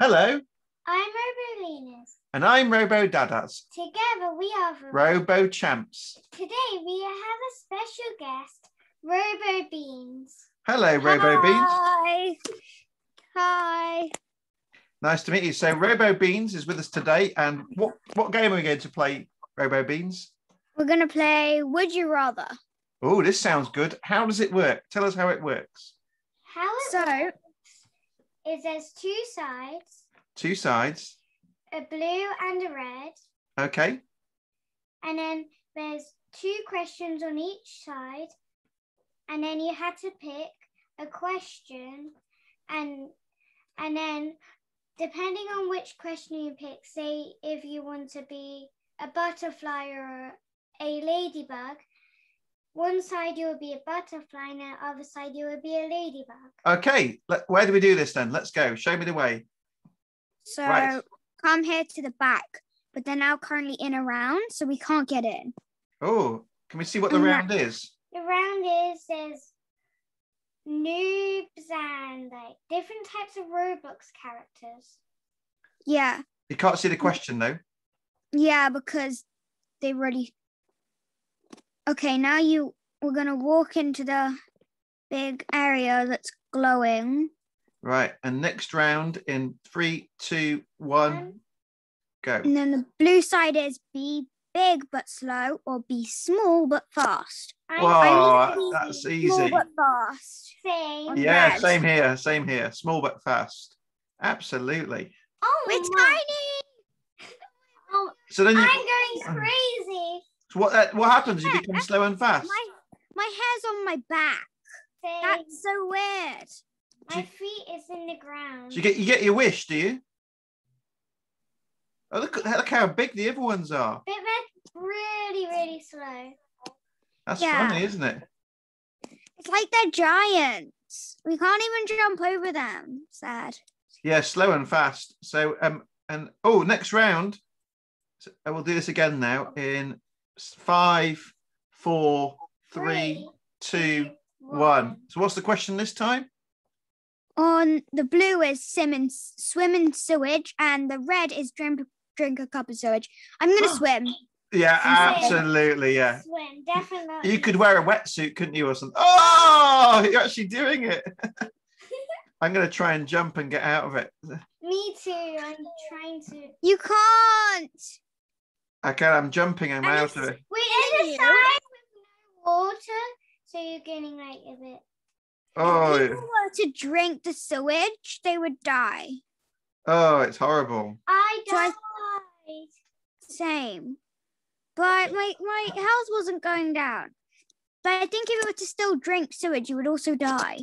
Hello, I'm Robolinus. and I'm Robo Dadas, Together we are RoboChamps. Today we have a special guest, Robo Beans. Hello, Robo Beans. Hi. Hi. Nice to meet you. So, Robo Beans is with us today, and what what game are we going to play, Robo Beans? We're gonna play Would You Rather. Oh, this sounds good. How does it work? Tell us how it works. How it So works is there's two sides, Two sides. a blue and a red, Okay. and then there's two questions on each side, and then you had to pick a question, and and then depending on which question you pick, say if you want to be a butterfly or a ladybug, one side you will be a butterfly, and the other side you will be a ladybug. Okay. Let, where do we do this then? Let's go. Show me the way. so Right. come here to the back, but they're now currently in a round, so we can't get in. Oh, can we see what the And round is? The round is there's noobs and like different types of Roblox characters. Yeah. You can't see the question though. Yeah, because they really Okay, now you we're gonna walk into the big area that's glowing. Right. And next round in three, two, one, go. And then the blue side is be big but slow or be small but fast. I Wow, that's the Small easy. but fast. Same. Yeah, red. same here. Same here. Small but fast. Absolutely. Oh We're oh tiny. Oh, So then you. I'm going crazy. So what that, what happens? You become slow and fast. My my hair's on my back. Same. That's so weird. My feet is in the ground. So you get you get your wish, do you? Oh look! at- Look how big the other ones are. But they're really, really slow. That's Yeah. funny, isn't it? It's like they're giants. We can't even jump over them. Sad. Yeah, slow and fast. So um and oh, next round. So I will do this again now in s- five, four, three, two, one. So what's the question this time? On the blue is swim in, swim in sewage, and the red is drink drink a cup of sewage. I'm gonna Oh. swim. Yeah, Same. absolutely. Yeah. Swim, definitely. You could wear a wetsuit, couldn't you, or something? Oh, you're actually doing it. I'm going to try and jump and get out of it. Me too. I'm trying to. You can't. Okay, I'm jumping. I'm And out it's- of it. Wait, there's a you. side with no water, so you're getting out of it. Oh, If Oh, people were to drink the sewage, they would die. oh, it's horrible. I So I- died. Same. But my, my health wasn't going down. But I think if it were to still drink sewage, you would also die.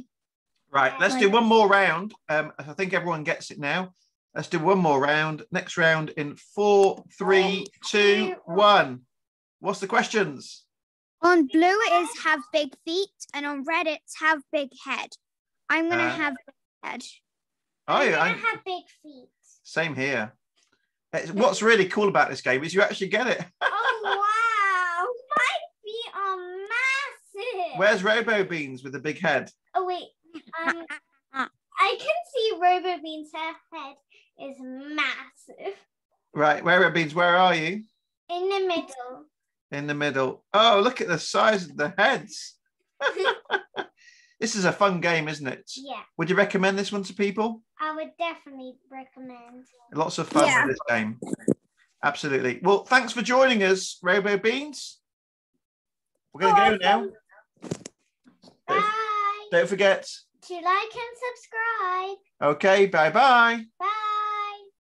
Right, let's do one more round. Um, I think everyone gets it now. Let's do one more round. Next round in four, three, two, one. What's the questions? On blue, it is have big feet, and on red, it's have big head. I'm gonna Uh, have big head. Oh, I'm gonna I'm- have big feet. same here. It's- What's really cool about this game is you actually get it. Oh wow, my feet are massive. Where's Robo Beans with the big head? Oh wait, um, I can see Robo Bean's her head is massive Right, Robo Beans, where are you? in the middle. In the middle. Oh, look at the size of the heads. this is a fun game, isn't it? yeah, Would you recommend this one to people? I would definitely recommend. Lots of fun Yeah. with this game. Absolutely. Well, thanks for joining us, Robo Beans. We're going to go now. Bye. Don't forget. To like and subscribe. Okay, bye bye. Bye.